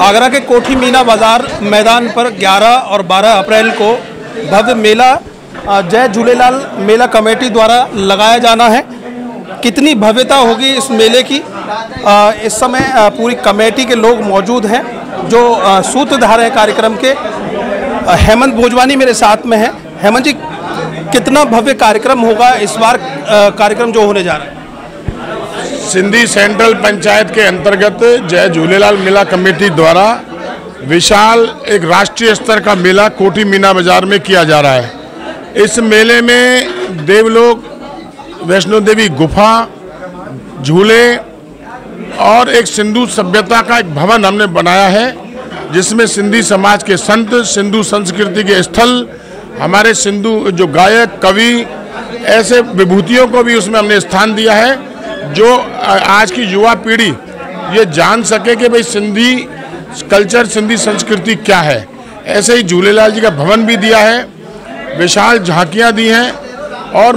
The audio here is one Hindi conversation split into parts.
आगरा के कोठी मीना बाज़ार मैदान पर 11 और 12 अप्रैल को भव्य मेला जय झूलेलाल मेला कमेटी द्वारा लगाया जाना है। कितनी भव्यता होगी इस मेले की? इस समय पूरी कमेटी के लोग मौजूद हैं, जो सूत्रधार हैं कार्यक्रम के। हेमंत भोजवानी मेरे साथ में है। हेमंत जी, कितना भव्य कार्यक्रम होगा इस बार कार्यक्रम जो होने जा रहा है? सिंधी सेंट्रल पंचायत के अंतर्गत जय झूलेलाल मेला कमेटी द्वारा विशाल एक राष्ट्रीय स्तर का मेला कोठी मीना बाज़ार में किया जा रहा है। इस मेले में देवलोक, वैष्णो देवी गुफा, झूले और एक सिंधु सभ्यता का एक भवन हमने बनाया है, जिसमें सिंधी समाज के संत, सिंधु संस्कृति के स्थल, हमारे सिंधु जो गायक, कवि, ऐसे विभूतियों को भी उसमें हमने स्थान दिया है। जो आज की युवा पीढ़ी ये जान सके कि भाई सिंधी कल्चर, सिंधी संस्कृति क्या है। ऐसे ही झूलेलाल जी का भवन भी दिया है, विशाल झांकियाँ दी हैं और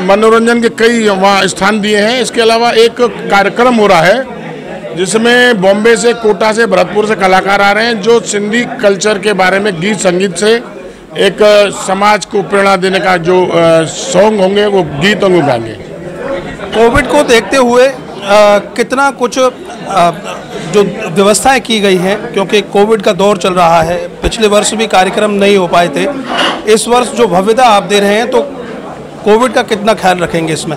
मनोरंजन के कई वहाँ स्थान दिए हैं। इसके अलावा एक कार्यक्रम हो रहा है, जिसमें बॉम्बे से, कोटा से, भरतपुर से कलाकार आ रहे हैं, जो सिंधी कल्चर के बारे में गीत संगीत से एक समाज को प्रेरणा देने का जो सॉन्ग होंगे, वो गीत होंगे गाएँगे। कोविड को देखते हुए अ, कितना कुछ अ, जो व्यवस्थाएँ की गई हैं क्योंकि कोविड का दौर चल रहा है पिछले वर्ष भी कार्यक्रम नहीं हो पाए थे इस वर्ष जो भव्यता आप दे रहे हैं तो कोविड का कितना ख्याल रखेंगे इसमें?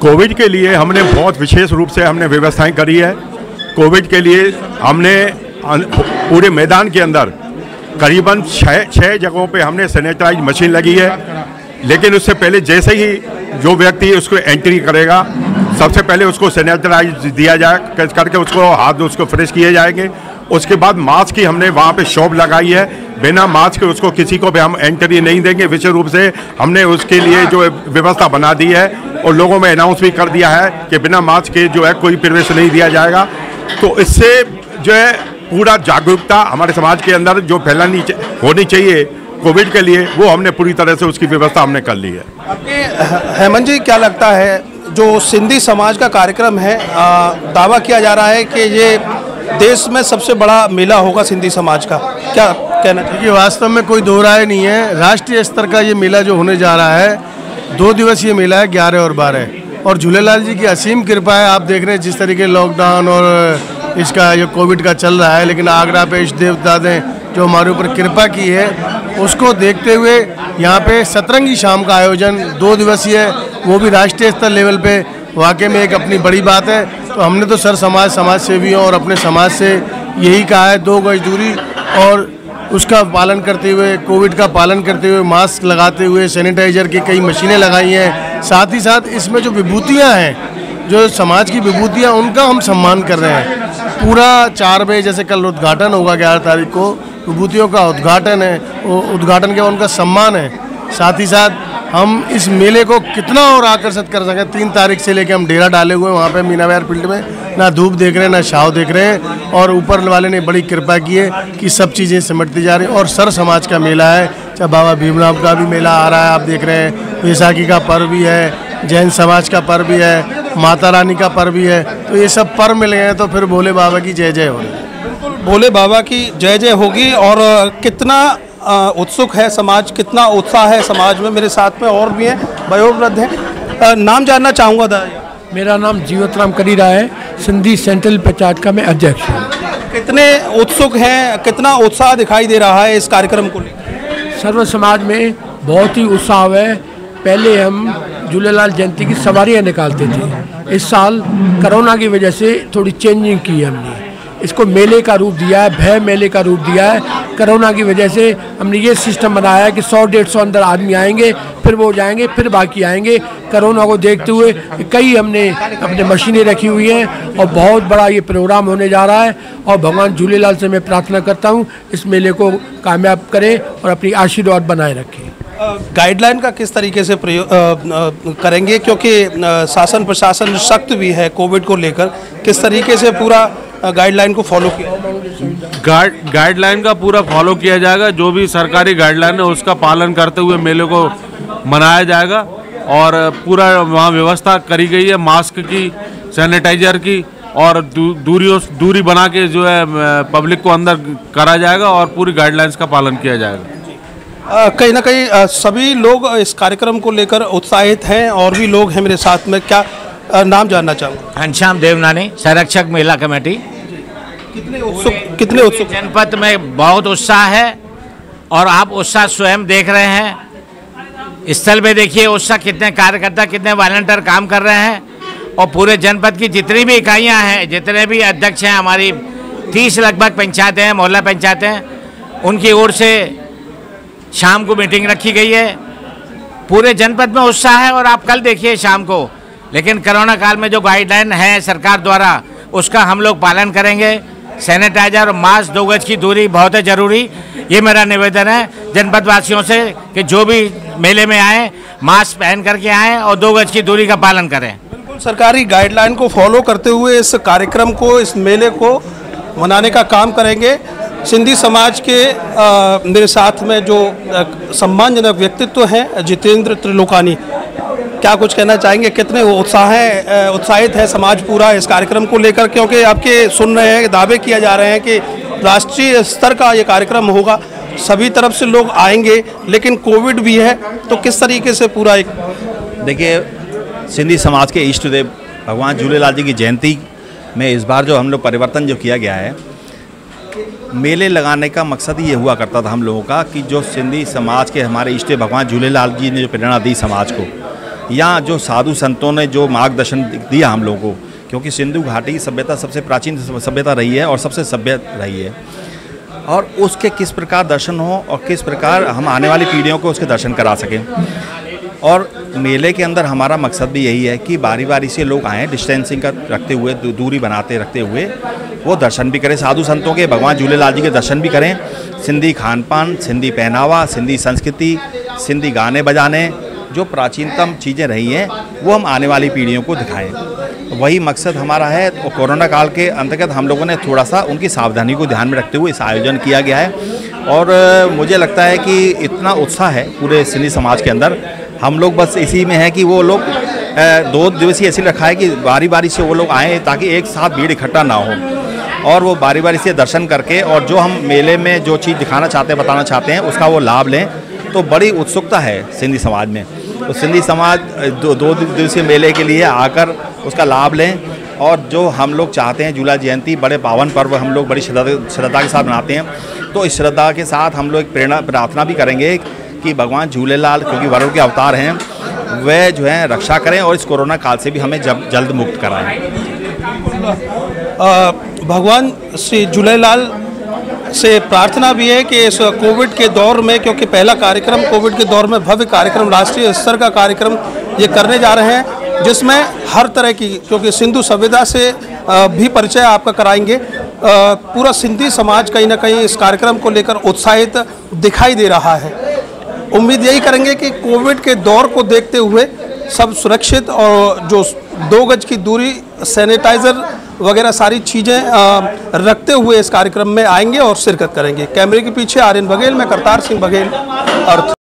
कोविड के लिए हमने बहुत विशेष रूप से हमने व्यवस्थाएँ करी है। कोविड के लिए हमने पूरे मैदान के अंदर करीबन छः छः जगहों पे हमने सैनिटाइज मशीन लगी है। लेकिन उससे पहले जैसे ही जो व्यक्ति उसको एंट्री करेगा, सबसे पहले उसको सैनिटाइज दिया जाए करके उसको हाथ उसको फ्रेश किए जाएँगे। उसके बाद मास्क की हमने वहाँ पे शॉप लगाई है। बिना मास्क के उसको किसी को भी हम एंट्री नहीं देंगे। विशेष रूप से हमने उसके लिए जो व्यवस्था बना दी है और लोगों में अनाउंस भी कर दिया है कि बिना मास्क के जो है कोई प्रवेश नहीं दिया जाएगा। तो इससे जो है पूरा जागरूकता हमारे समाज के अंदर जो फैलानी होनी चाहिए। कोविड के लिए वो हमने पूरी तरह से उसकी व्यवस्था हमने कर ली है। आपके हेमंत जी क्या लगता है जो सिंधी समाज का कार्यक्रम है अ, दावा किया जा रहा है कि ये देश में सबसे बड़ा मेला होगा सिंधी समाज का? क्या कहना चाहिए? ये वास्तव में कोई दो राय नहीं है। राष्ट्रीय स्तर का ये मेला जो होने जा रहा है दो दिवसीय मेला है ग्यारह और बारह। और झूलेलाल जी की असीम कृपा है आप देख रहे हैं जिस तरीके लॉकडाउन और इसका ये कोविड का चल रहा है लेकिन आगरा पे इष्ट देवता ने जो हमारे ऊपर कृपा की है उसको देखते हुए यहाँ पे सतरंगी शाम का आयोजन दो दिवसीय, वो भी राष्ट्रीय स्तर लेवल पे वाकई में एक अपनी बड़ी बात है। तो हमने तो सर समाज समाज सेवियों और अपने समाज से यही कहा है, दो गज दूरी और उसका पालन करते हुए, कोविड का पालन करते हुए, मास्क लगाते हुए, सैनिटाइजर की कई मशीनें लगाई हैं। साथ ही साथ इसमें जो विभूतियाँ हैं, जो समाज की विभूतियाँ, उनका हम सम्मान कर रहे हैं। पूरा चार बजे जैसे कल उद्घाटन होगा ग्यारह तारीख को विभूतियों का उद्घाटन है उद्घाटन के उनका सम्मान है? साथ ही साथ हम इस मेले को कितना और आकर्षित कर सकें? तीन तारीख से लेकर हम डेरा डाले हुए हैं, वहाँ पे मीना विहार फ़ील्ड में। ना धूप देख रहे हैं, ना छाव देख रहे हैं, और ऊपर वाले ने बड़ी कृपा की है कि सब चीज़ें सिमटती जा रही और सर समाज का मेला है। चाहे बाबा भीमराव का भी मेला आ रहा है, आप देख रहे हैं। वैसाखी का पर्व भी है, जैन समाज का पर्व भी है, माता रानी का पर्व भी है। तो ये सब पर्व मिल हैं तो फिर भोले बाबा की जय जय हो रही है। भोले बाबा की जय जय होगी और कितना उत्सुक है समाज कितना उत्साह है समाज में मेरे साथ में और भी हैं वयोवृद्ध हैं। नाम जानना चाहूँगा दादा मेरा नाम जीवतराम करीरा है सिंधी सेंट्रल पंचायत का मैं अध्यक्ष हूँ। कितने उत्सुक हैं कितना उत्साह दिखाई दे रहा है इस कार्यक्रम को लेकर? सर्व समाज में बहुत ही उत्साह है। पहले हम झूलेलाल जयंती की सवारियाँ निकालते थे। इस साल कोरोना की वजह से थोड़ी चेंजिंग की हमने। इसको मेले का रूप दिया है, भय मेले का रूप दिया है। कोरोना की वजह से हमने ये सिस्टम बनाया है कि सौ, डेढ़ सौ अंदर आदमी आएँगे, फिर वो जाएँगे, फिर बाकी आएँगे। कोरोना को देखते हुए कई हमने अपने मशीनें रखी हुई हैं और बहुत बड़ा ये प्रोग्राम होने जा रहा है। और भगवान झूलेलाल से मैं प्रार्थना करता हूँ, इस मेले को कामयाब करें और अपनी आशीर्वाद बनाए रखें। गाइडलाइन का किस तरीके से प्रयोग करेंगे? क्योंकि शासन प्रशासन सख्त भी है कोविड को लेकर। किस तरीके से पूरा गाइडलाइन को फॉलो किया? गाइड गाइडलाइन का पूरा फॉलो किया जाएगा। जो भी सरकारी गाइडलाइन है उसका पालन करते हुए मेले को मनाया जाएगा। और पूरा वहाँ व्यवस्था करी गई है मास्क की सैनिटाइजर की और दू, दूरी दूरी बना के जो है पब्लिक को अंदर करा जाएगा और पूरी गाइडलाइंस का पालन किया जाएगा। कहीं ना कहीं सभी लोग इस कार्यक्रम को लेकर उत्साहित हैं और भी लोग हैं मेरे साथ में। क्या आ, नाम जानना चाहूँगा? घनश्याम देवनानी संरक्षक महिला कमेटी। कितने उत्सुक कितने उत्सुक? जनपद में बहुत उत्साह है और आप उत्साह स्वयं देख रहे हैं। स्थल पे देखिए उत्साह कितने कार्यकर्ता कितने वॉलंटियर काम कर रहे हैं और पूरे जनपद की जितनी भी इकाइयाँ हैं जितने भी अध्यक्ष हैं हमारी तीस लगभग पंचायतें हैं मोहल्ला पंचायतें उनकी ओर से शाम को मीटिंग रखी गई है। पूरे जनपद में उत्साह है और आप कल देखिए शाम को। लेकिन कोरोना काल में जो गाइडलाइन है सरकार द्वारा, उसका हम लोग पालन करेंगे। सैनिटाइजर और मास्क दो गज की दूरी बहुत है ज़रूरी। ये मेरा निवेदन है जनपद वासियों से कि जो भी मेले में आए मास्क पहन करके आएँ और दो गज की दूरी का पालन करें। बिल्कुल सरकारी गाइडलाइन को फॉलो करते हुए इस कार्यक्रम को, इस मेले को मनाने का काम करेंगे। सिंधी समाज के आ, मेरे साथ में जो सम्मानजनक व्यक्तित्व हैं जितेंद्र त्रिलोकानी। क्या कुछ कहना चाहेंगे? कितने उत्साह हैं उत्साहित है समाज पूरा इस कार्यक्रम को लेकर? क्योंकि आपके सुन रहे हैं दावे किया जा रहे हैं कि राष्ट्रीय स्तर का ये कार्यक्रम होगा। सभी तरफ़ से लोग आएँगे लेकिन कोविड भी है तो किस तरीके से पूरा एक देखिए सिंधी समाज के इष्ट देव भगवान झूलेलाल जी की जयंती में इस बार जो हम लोग परिवर्तन जो किया गया है मेले लगाने का मकसद ये हुआ करता था हम लोगों का कि जो सिंधी समाज के हमारे इष्ट भगवान झूलेलाल जी ने जो प्रेरणा दी समाज को, या जो साधु संतों ने जो मार्गदर्शन दिया हम लोगों को, क्योंकि सिंधु घाटी की सभ्यता सबसे प्राचीन सभ्यता रही है और सबसे सभ्य रही है। और उसके किस प्रकार दर्शन हो और किस प्रकार हम आने वाली पीढ़ियों को उसके दर्शन करा सकें। और मेले के अंदर हमारा मकसद भी यही है कि बारी बारी से लोग आएँ डिस्टेंसिंग का रखते हुए दूरी बनाते रखते हुए, वो दर्शन भी करें, साधु संतों के, भगवान झूलेलाल जी के दर्शन भी करें। सिंधी खान पान सिंधी पहनावा, सिंधी संस्कृति, सिंधी गाने बजाने, जो प्राचीनतम चीज़ें रही हैं, वो हम आने वाली पीढ़ियों को दिखाएँ। वही मकसद हमारा है तो कोरोना काल के अंतर्गत हम लोगों ने थोड़ा सा उनकी सावधानी को ध्यान में रखते हुए इस आयोजन किया गया है। और मुझे लगता है कि इतना उत्साह है पूरे सिंधी समाज के अंदर हम लोग बस इसी में है कि वो लोग दो दिवसीय ऐसी रखा है कि बारी बारी से वो लोग आएँ ताकि एक साथ भीड़ इकट्ठा ना हो। और वो बारी बारी से दर्शन करके और जो हम मेले में जो चीज़ दिखाना चाहते हैं, बताना चाहते हैं, उसका वो लाभ लें तो बड़ी उत्सुकता है सिंधी समाज में। तो सिंधी समाज दो दो दिवसीय मेले के लिए आकर उसका लाभ लें और जो हम लोग चाहते हैं झूला जयंती, बड़े पावन पर्व हम लोग बड़ी श्रद्धा के साथ मनाते हैं। तो इस श्रद्धा के साथ हम लोग एक प्रेरणा, प्रार्थना भी करेंगे कि भगवान झूलेलाल, क्योंकि वरुण के अवतार हैं वह जो है रक्षा करें और इस कोरोना काल से भी हमें जब जल्द मुक्त कराएँ। भगवान श्री झूलेलाल से प्रार्थना भी है कि इस कोविड के दौर में, क्योंकि पहला कार्यक्रम कोविड के दौर में भव्य कार्यक्रम, राष्ट्रीय स्तर का कार्यक्रम ये करने जा रहे हैं, जिसमें हर तरह की, क्योंकि सिंधु सभ्यता से भी परिचय आपका कराएँगे। पूरा सिंधी समाज कहीं ना कहीं इस कार्यक्रम को लेकर उत्साहित दिखाई दे रहा है। उम्मीद यही करेंगे कि कोविड के दौर को देखते हुए सब सुरक्षित और जो दो गज की दूरी, सैनिटाइज़र वगैरह सारी चीज़ें रखते हुए इस कार्यक्रम में आएँगे और शिरकत करेंगे। कैमरे के पीछे आर्यन बघेल, मैं करतार सिंह बघेल, और